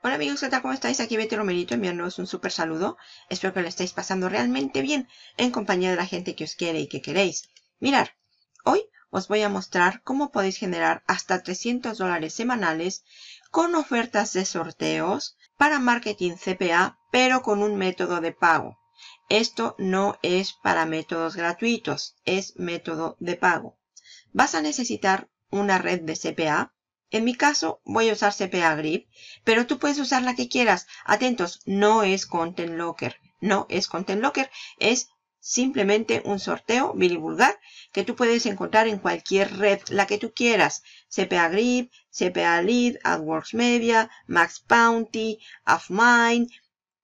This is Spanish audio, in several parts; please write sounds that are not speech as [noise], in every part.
Hola amigos, ¿qué tal? ¿Cómo estáis? Aquí Betty Romerito enviándoos un súper saludo. Espero que lo estéis pasando realmente bien en compañía de la gente que os quiere y que queréis. Mirar, hoy os voy a mostrar cómo podéis generar hasta 300 dólares semanales con ofertas de sorteos para marketing CPA, pero con un método de pago. Esto no es para métodos gratuitos, es método de pago. Vas a necesitar una red de CPA, en mi caso voy a usar CPA Grip, pero tú puedes usar la que quieras. Atentos, no es Content Locker. No es Content Locker, es simplemente un sorteo vulgar que tú puedes encontrar en cualquier red, la que tú quieras. CPA Grip, CPA Lead, AdWords Media, Max Bounty, Offmine,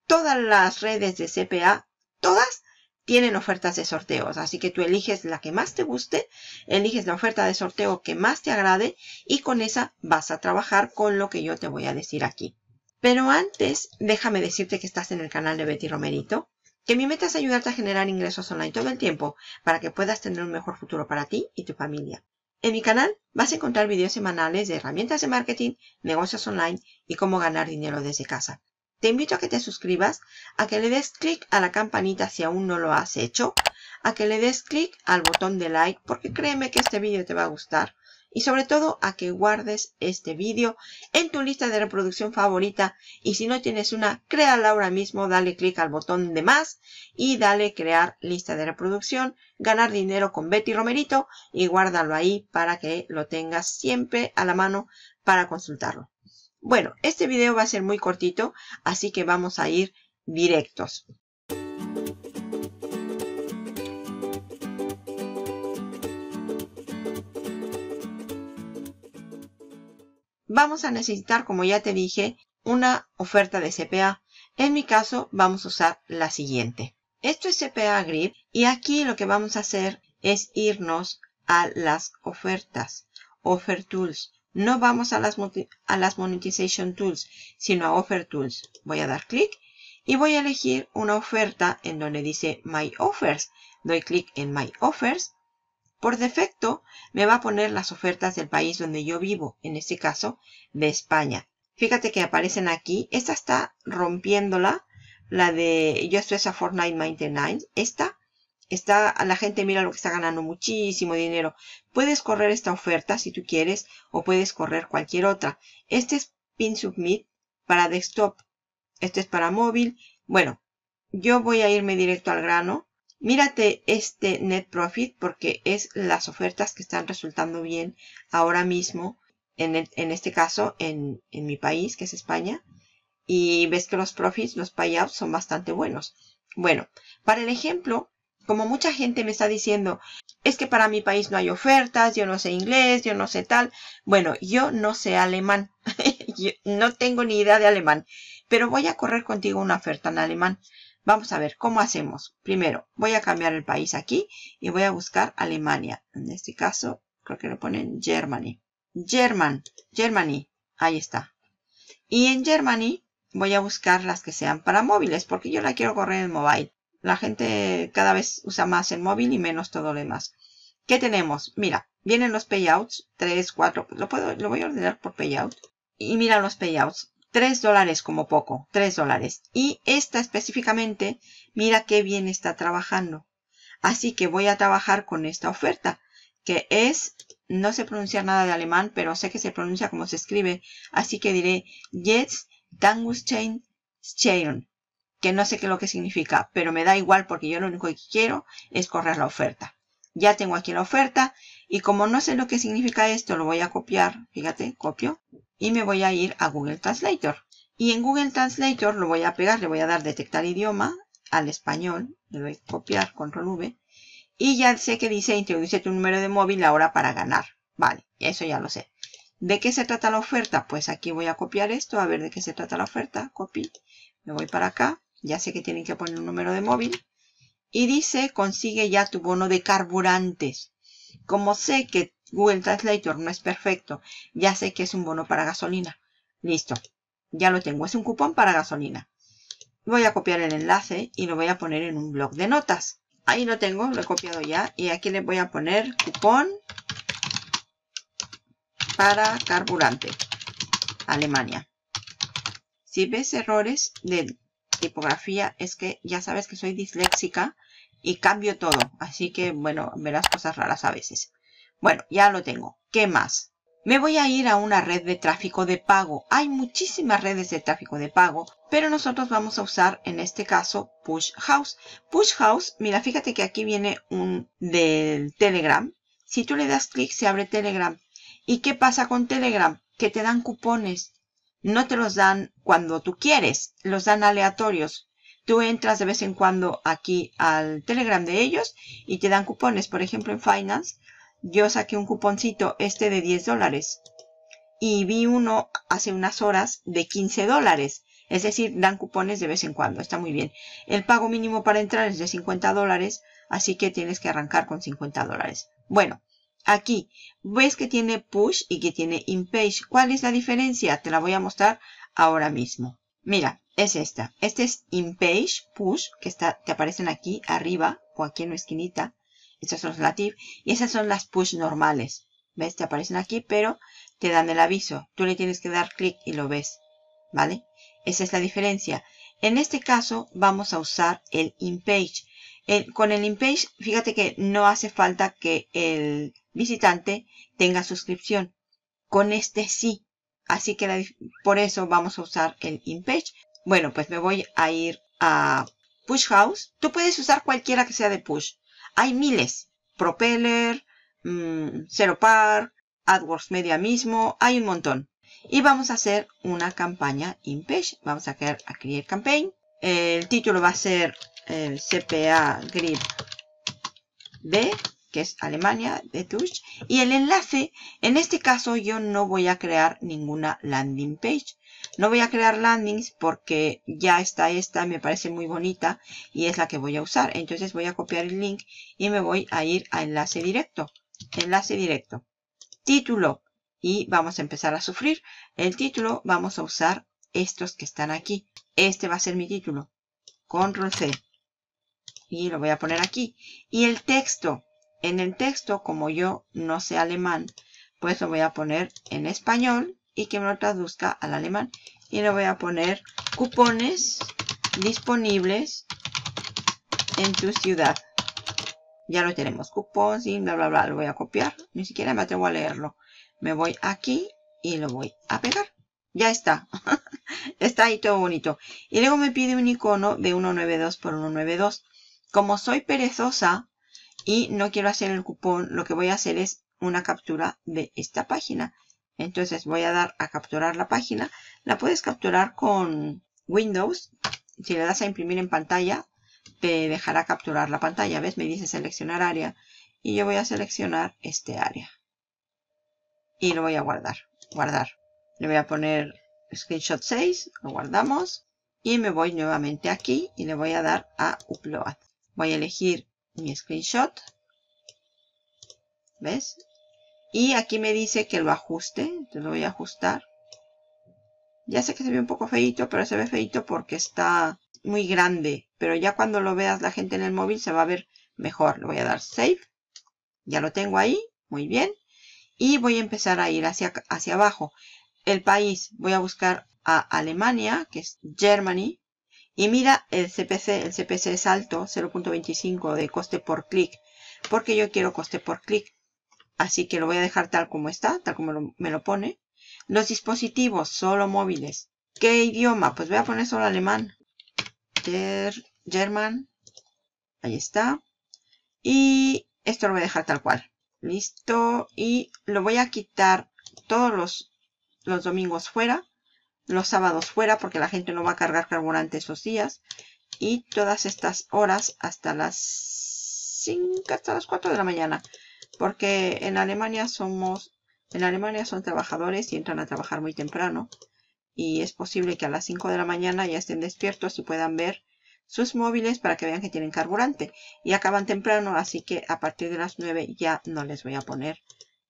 todas las redes de CPA, todas tienen ofertas de sorteos. Así que tú eliges la que más te guste, eliges la oferta de sorteo que más te agrade y con esa vas a trabajar con lo que yo te voy a decir aquí. Pero antes, déjame decirte que estás en el canal de Betty Romerito, que mi meta es ayudarte a generar ingresos online todo el tiempo para que puedas tener un mejor futuro para ti y tu familia. En mi canal vas a encontrar videos semanales de herramientas de marketing, negocios online y cómo ganar dinero desde casa. Te invito a que te suscribas, a que le des clic a la campanita si aún no lo has hecho, a que le des clic al botón de like porque créeme que este vídeo te va a gustar y sobre todo a que guardes este vídeo en tu lista de reproducción favorita y si no tienes una, créala ahora mismo, dale clic al botón de más y dale crear lista de reproducción, ganar dinero con Betty Romerito y guárdalo ahí para que lo tengas siempre a la mano para consultarlo. Bueno, este video va a ser muy cortito, así que vamos a ir directos. Vamos a necesitar, como ya te dije, una oferta de CPA. En mi caso, vamos a usar la siguiente. Esto es CPA Grip y aquí lo que vamos a hacer es irnos a las ofertas, Offer Tools. No vamos a las, Monetization Tools, sino a Offer Tools. Voy a dar clic y voy a elegir una oferta en donde dice My Offers. Doy clic en My Offers. Por defecto me va a poner las ofertas del país donde yo vivo, en este caso de España. Fíjate que aparecen aquí. Esta está rompiéndola, la de Just a Fortnite 99. Esta está, la gente mira lo que está ganando muchísimo dinero. Puedes correr esta oferta si tú quieres o puedes correr cualquier otra. Este es Pin Submit para desktop. Este es para móvil. Bueno, yo voy a irme directo al grano. Mírate este Net Profit porque es las ofertas que están resultando bien ahora mismo. En, en este caso, en, en mi país, que es España. Y ves que los profits, los payouts son bastante buenos. Bueno, para el ejemplo, como mucha gente me está diciendo, es que para mi país no hay ofertas, yo no sé inglés, yo no sé tal. Bueno, yo no sé alemán. [laughs] no tengo ni idea de alemán. Pero voy a correr contigo una oferta en alemán. Vamos a ver cómo hacemos. Primero, voy a cambiar el país aquí y voy a buscar Alemania. En este caso, creo que le ponen Germany. German, Germany. Ahí está. Y en Germany voy a buscar las que sean para móviles porque yo la quiero correr en mobile. La gente cada vez usa más el móvil y menos todo lo demás. ¿Qué tenemos? Mira, vienen los payouts, 3, 4, lo, puedo, lo voy a ordenar por payout. Y mira los payouts, 3 dólares como poco, 3 dólares. Y esta específicamente, mira qué bien está trabajando. Así que voy a trabajar con esta oferta, que es, no sé pronunciar nada de alemán, pero sé que se pronuncia como se escribe. Así que diré, Jetzt Dangustein Schein que no sé qué es lo que significa, pero me da igual porque yo lo único que quiero es correr la oferta. Ya tengo aquí la oferta y como no sé lo que significa esto, lo voy a copiar, fíjate, copio, y me voy a ir a Google Translator. Y en Google Translator lo voy a pegar, le voy a dar detectar idioma al español, le doy copiar, control V, y ya sé que dice introduce tu número de móvil ahora para ganar. Vale, eso ya lo sé. ¿De qué se trata la oferta? Pues aquí voy a copiar esto, a ver de qué se trata la oferta. Copy. Me voy para acá ya sé que tienen que poner un número de móvil. Y dice, consigue ya tu bono de carburantes. Como sé que Google Translator no es perfecto, ya sé que es un bono para gasolina. Listo, ya lo tengo. Es un cupón para gasolina. Voy a copiar el enlace y lo voy a poner en un blog de notas. Ahí lo tengo, lo he copiado ya. Y aquí le voy a poner cupón para carburante. Alemania. Si ves errores de tipografía, es que ya sabes que soy disléxica y cambio todo. Así que, bueno, verás cosas raras a veces. Bueno, ya lo tengo. ¿Qué más? Me voy a ir a una red de tráfico de pago. Hay muchísimas redes de tráfico de pago, pero nosotros vamos a usar en este caso Push House. Push House, mira, fíjate que aquí viene un del Telegram. Si tú le das clic se abre Telegram. ¿Y qué pasa con Telegram? Que te dan cupones. No te los dan cuando tú quieres, los dan aleatorios. Tú entras de vez en cuando aquí al Telegram de ellos y te dan cupones. Por ejemplo, en Finance, yo saqué un cuponcito este de 10 dólares. Y vi uno hace unas horas de 15 dólares. Es decir, dan cupones de vez en cuando. Está muy bien. El pago mínimo para entrar es de 50 dólares. Así que tienes que arrancar con 50 dólares. Bueno, aquí ves que tiene push y que tiene in-page. ¿Cuál es la diferencia? Te la voy a mostrar ahora mismo. Mira, es esta. Este es in-page, push, que está, te aparecen aquí arriba o aquí en la esquinita. Estos son los native. Y esas son las push normales. ¿Ves? Te aparecen aquí, pero te dan el aviso. Tú le tienes que dar clic y lo ves. ¿Vale? Esa es la diferencia. En este caso vamos a usar el in-page. con el in-page, fíjate que no hace falta que el visitante tenga suscripción. Con este sí. Así que por eso vamos a usar el in-page. Bueno, pues me voy a ir a Push House. Tú puedes usar cualquiera que sea de Push. Hay miles. Propeller, mm, Zero Park, AdWords Media mismo. Hay un montón. Y vamos a hacer una campaña in-page. Vamos a crear a Create Campaign. El título va a ser el CPA Grip B que es Alemania, de Tush. Y el enlace, en este caso yo no voy a crear ninguna landing page. No voy a crear landings porque ya está esta, me parece muy bonita y es la que voy a usar. Entonces voy a copiar el link y me voy a ir a enlace directo. Enlace directo. Título. Y vamos a empezar a sufrir. El título vamos a usar estos que están aquí. Este va a ser mi título. Control C. Y lo voy a poner aquí. Y el texto. En el texto, como yo no sé alemán, pues lo voy a poner en español y que me lo traduzca al alemán. Y le voy a poner cupones disponibles en tu ciudad. Ya lo tenemos, cupones y bla bla bla. Lo voy a copiar. Ni siquiera me atrevo a leerlo. Me voy aquí y lo voy a pegar. Ya está. [laughs] está ahí todo bonito. Y luego me pide un icono de 192 por 192. Como soy perezosa, y no quiero hacer el cupón, lo que voy a hacer es una captura de esta página. Entonces voy a dar a capturar la página. La puedes capturar con Windows. Si le das a imprimir en pantalla, te dejará capturar la pantalla. ¿Ves? Me dice seleccionar área. Y yo voy a seleccionar este área. Y lo voy a guardar. Guardar. Le voy a poner screenshot 6. Lo guardamos. Y me voy nuevamente aquí y le voy a dar a upload. Voy a elegir mi screenshot. ¿Ves? Y aquí me dice que lo ajuste. Entonces lo voy a ajustar. Ya sé que se ve un poco feito, pero se ve feito porque está muy grande. Pero ya cuando lo veas la gente en el móvil se va a ver mejor. Le voy a dar Save. Ya lo tengo ahí. Muy bien. Y voy a empezar a ir hacia, hacia abajo. El país. Voy a buscar a Alemania, que es Germany. Y mira, el CPC, el CPC es alto, 0.25 de coste por clic, porque yo quiero coste por clic. Así que lo voy a dejar tal como está, tal como me lo pone. Los dispositivos, solo móviles. ¿Qué idioma? Pues voy a poner solo alemán. German. Ahí está. Y esto lo voy a dejar tal cual. Listo. Y lo voy a quitar todos los, los domingos fuera los sábados fuera porque la gente no va a cargar carburante esos días. Y todas estas horas hasta las 5, hasta las 4 de la mañana. Porque en Alemania somos, en Alemania son trabajadores y entran a trabajar muy temprano. Y es posible que a las 5 de la mañana ya estén despiertos y puedan ver sus móviles para que vean que tienen carburante. Y acaban temprano, así que a partir de las 9 ya no les voy a poner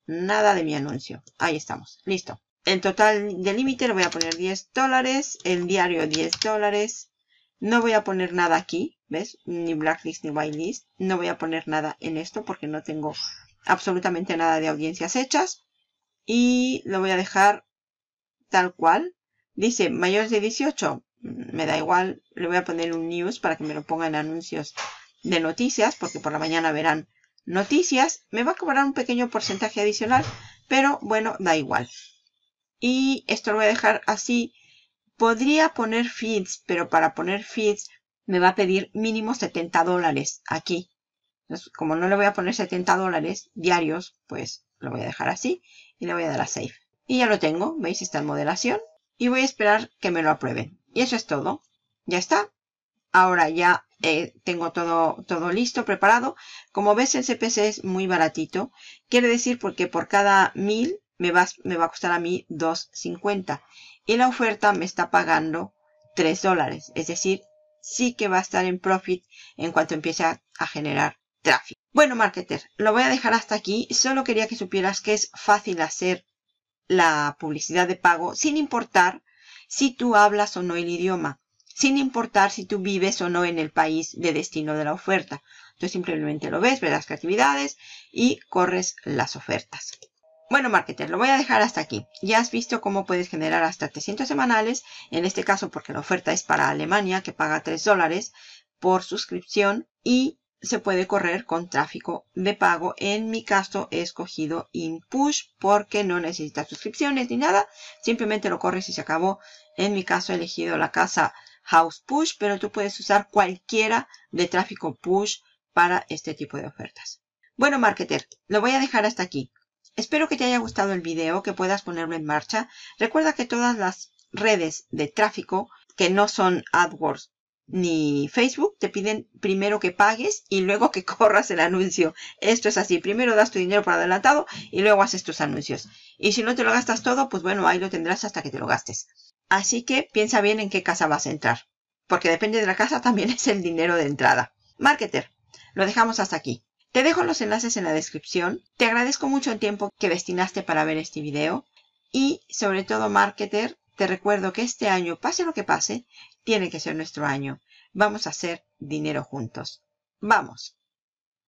nada de mi anuncio. Ahí estamos. Listo. El total de límite lo voy a poner 10 dólares. El diario 10 dólares. No voy a poner nada aquí, ¿ves? Ni blacklist ni whitelist. No voy a poner nada en esto porque no tengo absolutamente nada de audiencias hechas. Y lo voy a dejar tal cual. Dice mayores de 18. Mm, me da igual. Le voy a poner un news para que me lo pongan anuncios de noticias. Porque por la mañana verán noticias. Me va a cobrar un pequeño porcentaje adicional. Pero bueno, da igual. Y esto lo voy a dejar así. Podría poner feeds. Pero para poner feeds me va a pedir mínimo 70 dólares aquí. Entonces, como no le voy a poner 70 dólares diarios, pues lo voy a dejar así y le voy a dar a Save. Y ya lo tengo, veis, está en modelación. Y voy a esperar que me lo aprueben. Y eso es todo. Ya está. Ahora ya eh, tengo todo, todo listo, preparado. Como ves, el CPC es muy baratito. Quiere decir porque por cada mil me va, a costar a mí 2.50. Y la oferta me está pagando 3 dólares. Es decir, sí que va a estar en profit en cuanto empiece a, generar tráfico. Bueno, marketer, lo voy a dejar hasta aquí. Solo quería que supieras que es fácil hacer la publicidad de pago sin importar si tú hablas o no el idioma, sin importar si tú vives o no en el país de destino de la oferta. Tú simplemente lo ves, ves las actividades y corres las ofertas. Bueno, marketer, lo voy a dejar hasta aquí. Ya has visto cómo puedes generar hasta 300 semanales, en este caso porque la oferta es para Alemania, que paga 3 dólares por suscripción y se puede correr con tráfico de pago. En mi caso he escogido InPush porque no necesita suscripciones ni nada. Simplemente lo corres y se acabó. En mi caso he elegido la casa House Push, pero tú puedes usar cualquiera de tráfico push para este tipo de ofertas. Bueno, marketer, lo voy a dejar hasta aquí. Espero que te haya gustado el video, que puedas ponerlo en marcha. Recuerda que todas las redes de tráfico que no son AdWords ni Facebook te piden primero que pagues y luego que [laughs] corras el anuncio. Esto es así. Primero das tu dinero por adelantado y luego haces tus anuncios. Y si no te lo gastas todo, pues bueno, ahí lo tendrás hasta que te lo gastes. Así que piensa bien en qué casa vas a entrar. Porque depende de la casa [laughs] también es el dinero de entrada. Marketer, lo dejamos hasta aquí. Te dejo los enlaces en la descripción. Te agradezco mucho el tiempo que destinaste para ver este video. Y sobre todo, marketer, te recuerdo que este año, pase lo que pase, tiene que ser nuestro año. Vamos a hacer dinero juntos. ¡Vamos!